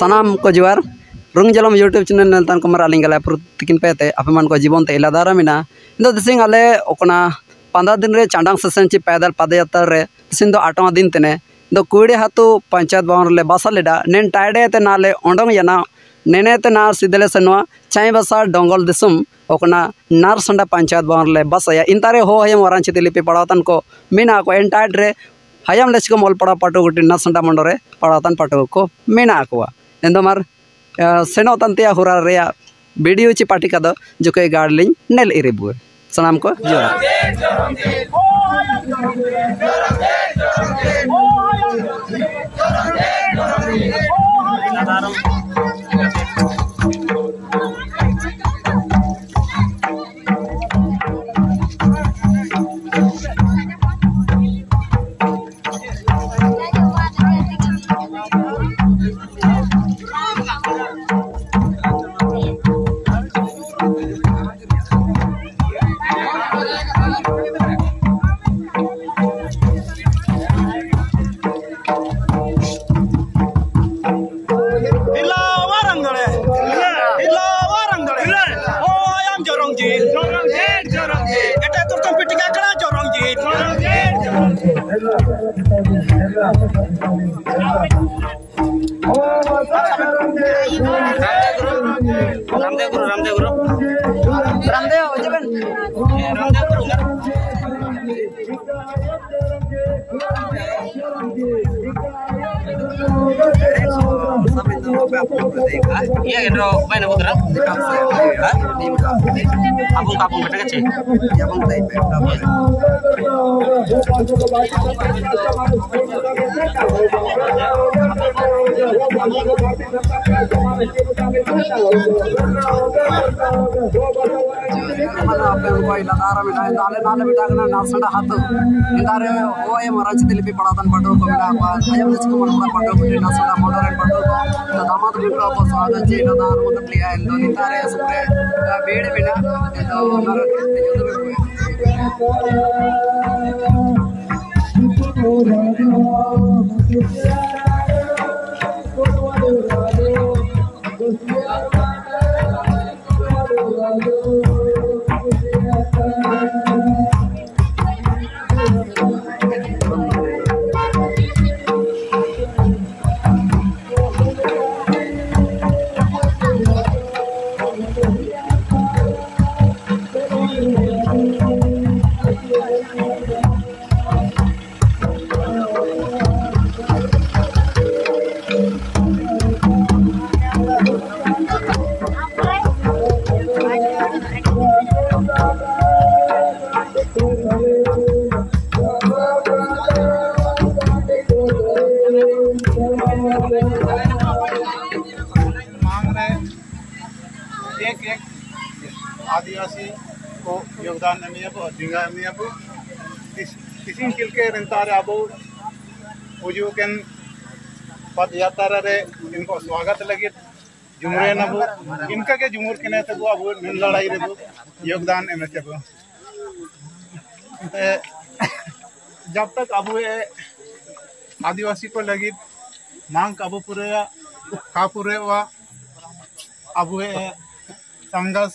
सनाम को जुआर रुंग जलम YouTube channel नेलतान को मरा लिंग गला प्रतिकिन पेते। अपे मान को जीवन ते इलादारा मिना। इंदो दिसिंग आले ओकना पंद्रह दिन रे चांडांग सेशन ची पैदल पदयात्रा रे। दिसिंग दो आठवा दिन तेने। दो कुड़े हातु पंचायत भवन ले बसा लेडा। नेन टाइडे ते नाले ओंडोंग याना। नेने ते ना सिदले सनवा बसा डोंगल दिसुम। ओकना नार संडा पंचायत भवन ले बसया इंतारे हो हयम वरांची लिपि पड़ावतन को। मीना को एंटाइड रे। hayam lechko mol pada patu guti nasanda mondore padatan patu ko mena video ci pati kado jukai garling nel iribu sanam ko jor Hila Ramdev Guru Ramdev गुरु ramdeo iya gendro main aku terang. Kampung. Kampung. Gede kecil tai pe mana apa yang kau iladara mina dale nale bita kana nasanda hatu indare o ay maranchi tilipi padatan padu ko mina apa ayam lechko mon pura padu guti nasanda modoren padu ko ta damat bipra ko swagan che iladar modak liya endo nitare supre ಬೇಡ ಬೇಡ ಇದು ಮರ मांग आदिवासी को योगदान Amy अब दिंगा Amy अब किसी किल के रंतारे अब उजू केन पद यात्रा रे इनको स्वागत लगे, जुमरे नबु इनका के जुमुर केने तबु अब निन लड़ाई रे योगदान एमे के बु जब तक अब ये आदिवासी को लगी, मांग काबू पूरे का पूरे वा अब संघर्ष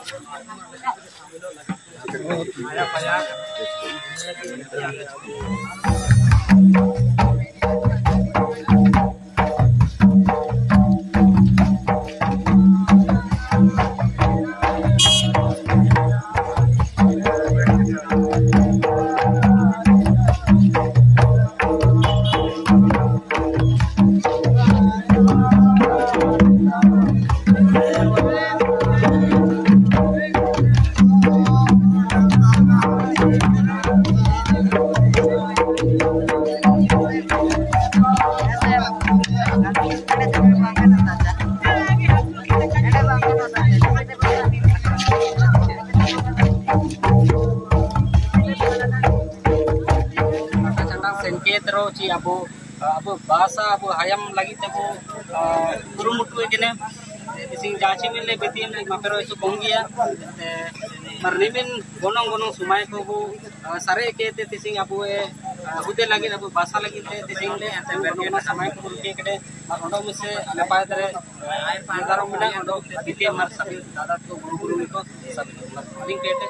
putar ची अबो अबो भाषा अबो lagi tabo kurumutu ekene sing jaci mile betin mapero itu bonggia marnimin gonong gonong sumai ko bu sare ke te tising abu e hude lagi abu basa lagi te tising le ate gonong gonong samai ko ke kede ondo mise ale pa dare air pa daro mina ondo ditia mar sabi dada ko guru guru ko sabi ring kete